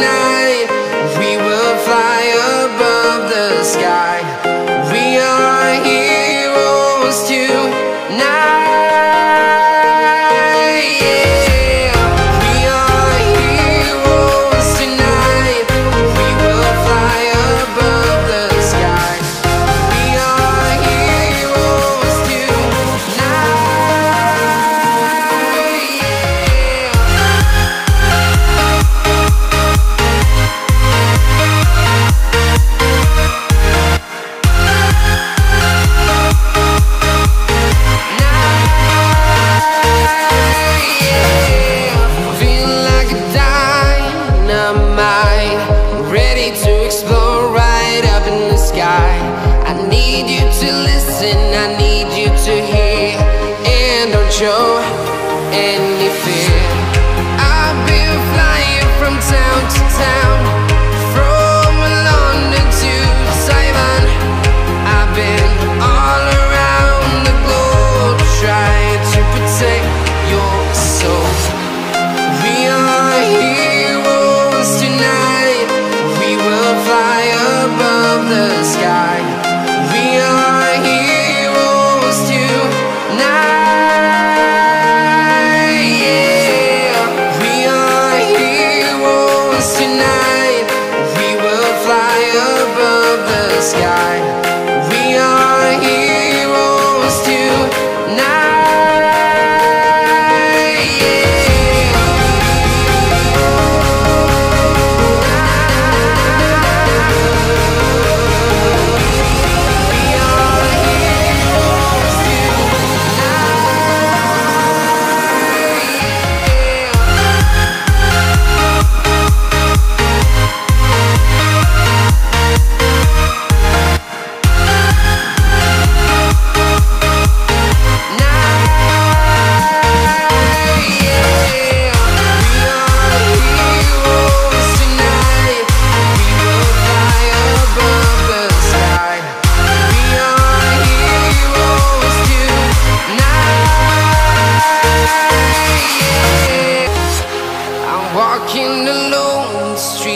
night tonight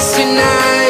tonight.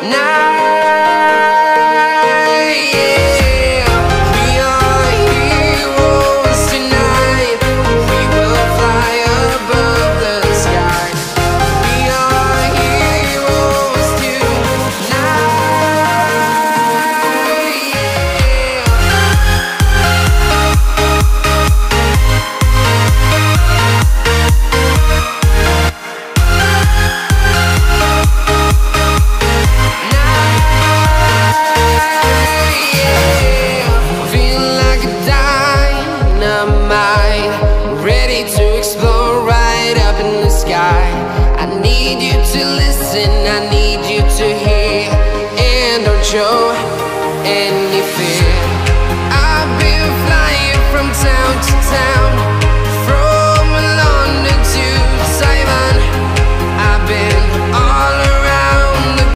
tonight.